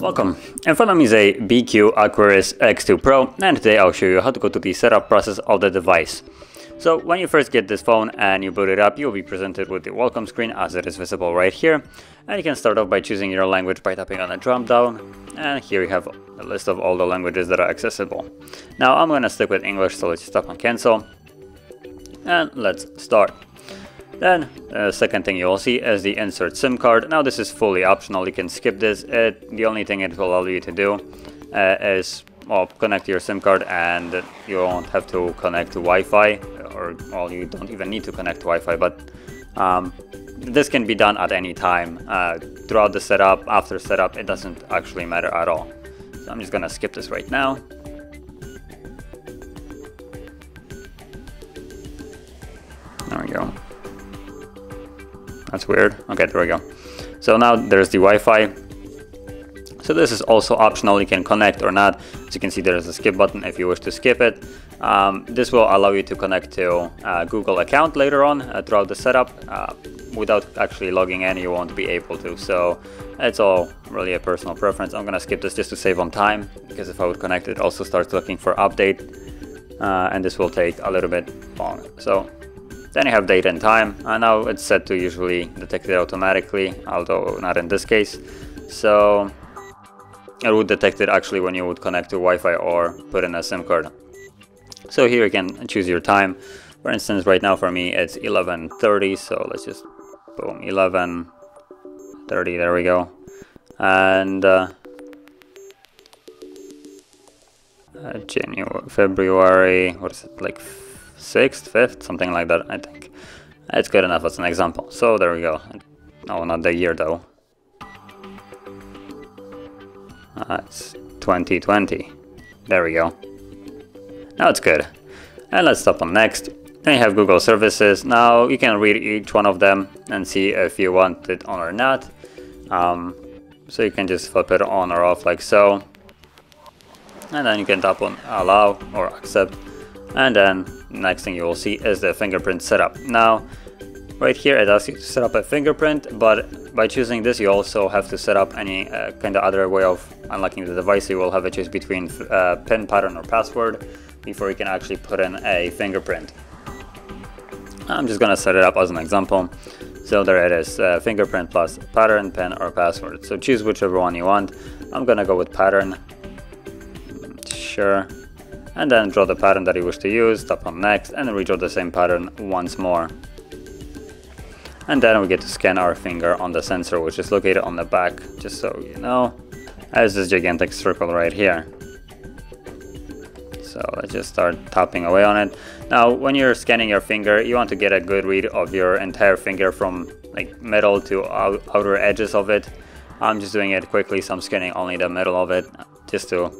Welcome. In front of me is a BQ Aquaris X2 Pro and today I'll show you how to go through the setup process of the device. So when you first get this phone and you boot it up, you'll be presented with the welcome screen as it is visible right here. And you can start off by choosing your language by tapping on the drop down. And here you have a list of all the languages that are accessible. Now I'm to stick with English, so let's just tap on cancel. And let's start. Then the uh, second thing you'll see is the insert SIM card. Now this is fully optional, you can skip this. It, the only thing it will allow you to do uh, is well, connect your SIM card and you won't have to connect to Wi-Fi or well you don't even need to connect to Wi-Fi but um, this can be done at any time uh, throughout the setup, after setup, it doesn't actually matter at all. So I'm just gonna skip this right now. That's weird. Okay, there we go. So now there's the Wi-Fi. So this is also optional, you can connect or not. As you can see, there's a skip button if you wish to skip it. Um, this will allow you to connect to a Google account later on uh, throughout the setup. Uh, without actually logging in, you won't be able to. So it's all really a personal preference. I'm gonna skip this just to save on time, because if I would connect it, also starts looking for update. Uh, and this will take a little bit long. So then you have date and time, and now it's set to usually detect it automatically, although not in this case. So it would detect it actually when you would connect to Wi-Fi or put in a SIM card. So here you can choose your time. For instance, right now for me it's 11.30, so let's just boom, 11.30, there we go. And uh, uh, January, February, what is it, like 6th, 5th, something like that, I think. It's good enough as an example. So there we go. No, not the year though. That's 2020. There we go. Now it's good. And let's stop on next. Then you have Google services. Now you can read each one of them and see if you want it on or not. Um, so you can just flip it on or off like so. And then you can tap on allow or accept and then next thing you will see is the fingerprint setup. Now, right here it asks you to set up a fingerprint, but by choosing this you also have to set up any uh, kind of other way of unlocking the device. You will have a choice between uh, PIN, pattern or password before you can actually put in a fingerprint. I'm just gonna set it up as an example. So there it is, uh, fingerprint plus pattern, PIN or password. So choose whichever one you want. I'm gonna go with pattern. Sure and then draw the pattern that you wish to use, tap on next and redraw the same pattern once more. And then we get to scan our finger on the sensor which is located on the back, just so you know, as this gigantic circle right here. So let's just start tapping away on it. Now when you're scanning your finger, you want to get a good read of your entire finger from like middle to out outer edges of it. I'm just doing it quickly, so I'm scanning only the middle of it just to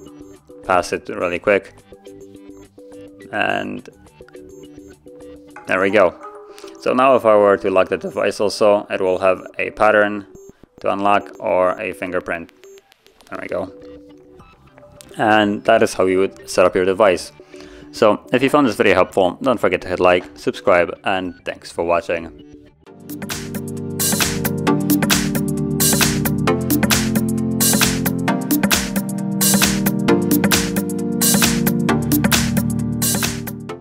pass it really quick and there we go. So now if I were to lock the device also, it will have a pattern to unlock or a fingerprint. There we go. And that is how you would set up your device. So if you found this video helpful, don't forget to hit like, subscribe, and thanks for watching.